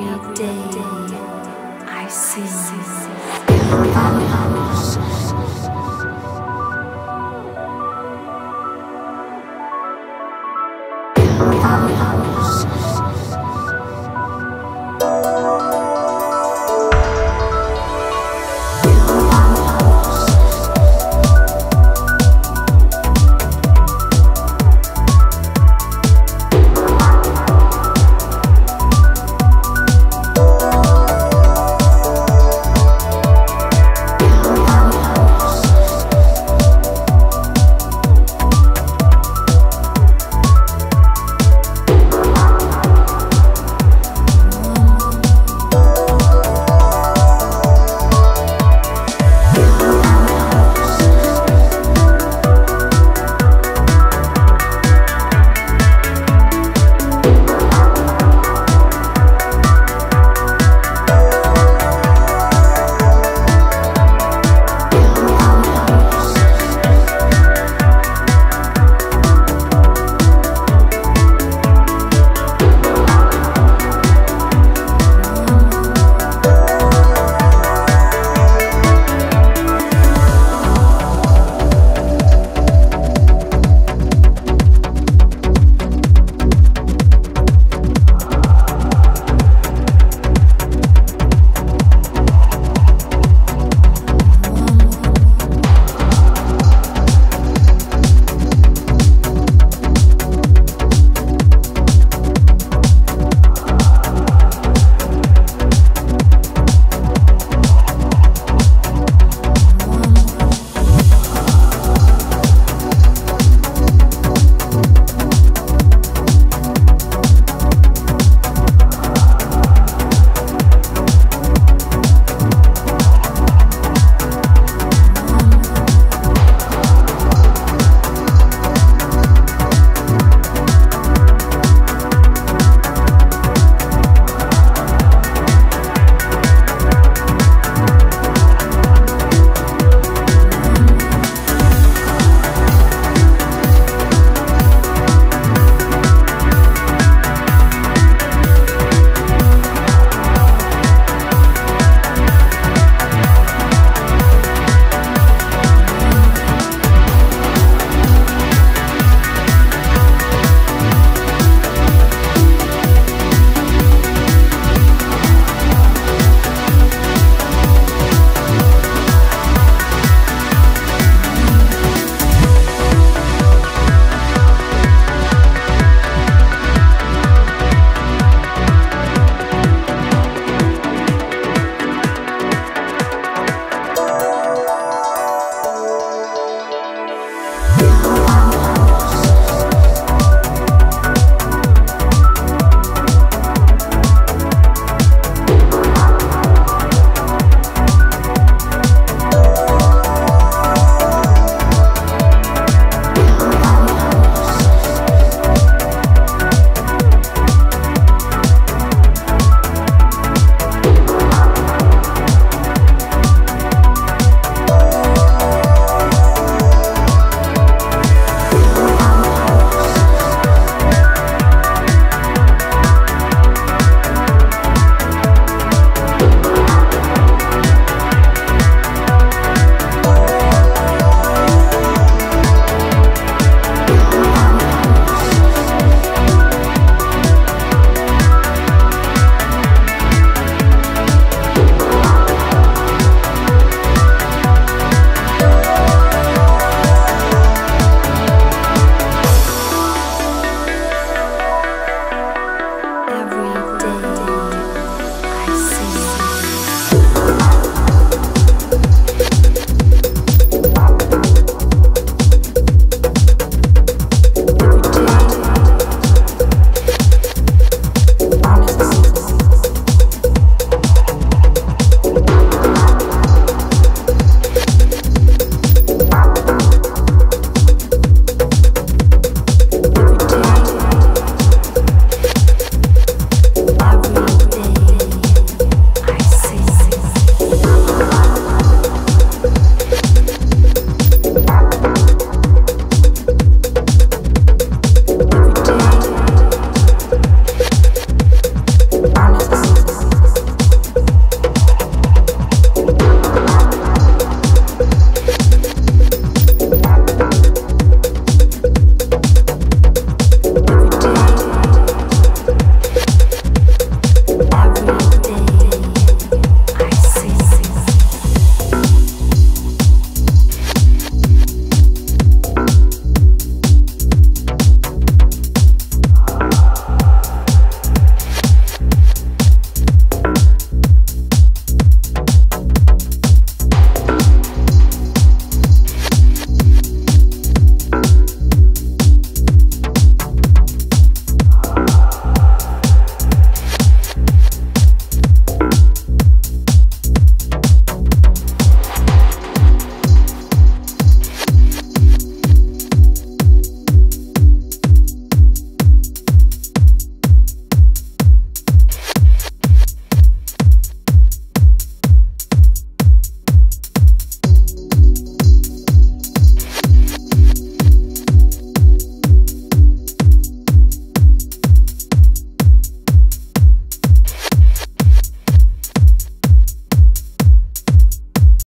every day I see. your eyes